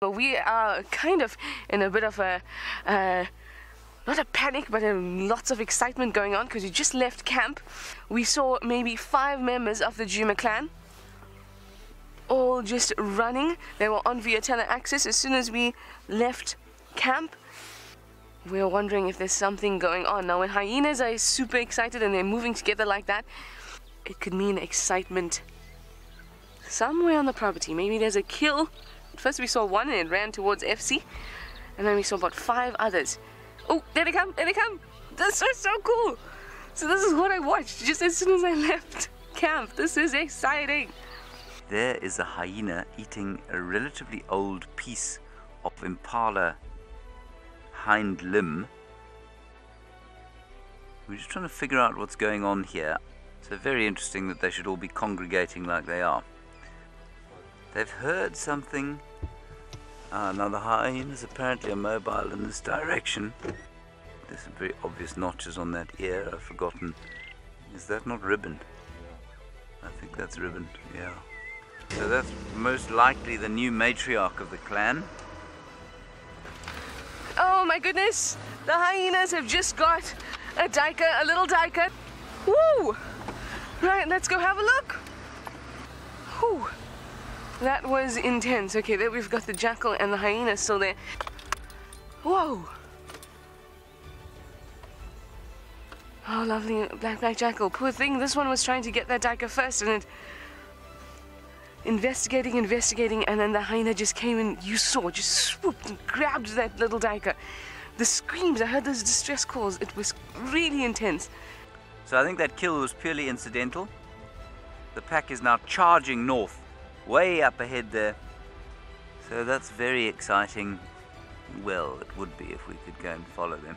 But we are kind of in a bit of a, uh, not a panic, but a, lots of excitement going on because we just left camp. We saw maybe five members of the Djuma clan all just running. They were on Vuyatela access as soon as we left camp. We were wondering if there's something going on. Now, when hyenas are super excited and they're moving together like that, it could mean excitement somewhere on the property. Maybe there's a kill First we saw one and it ran towards FC, and then we saw about five others. Oh, there they come, there they come! This is so cool! So this is what I watched just as soon as I left camp. This is exciting! There is a hyena eating a relatively old piece of impala hind limb. We're just trying to figure out what's going on here. So very interesting that they should all be congregating like they are. They've heard something. Ah, now the hyenas apparently are mobile in this direction. There's some very obvious notches on that ear. I've forgotten. Is that not ribbon? I think that's ribbon, yeah. So that's most likely the new matriarch of the clan. Oh my goodness! The hyenas have just got a duiker, a little duiker. Woo! Right, let's go have a look. Whew. That was intense. Okay, there we've got the jackal and the hyena still there. Whoa! Oh, lovely black-backed jackal. Poor thing, this one was trying to get that duiker first and it... Investigating, investigating, and then the hyena just came and you saw, just swooped and grabbed that little duiker. The screams, I heard those distress calls. It was really intense. So I think that kill was purely incidental. The pack is now charging north way up ahead there. So that's very exciting. Well, it would be if we could go and follow them.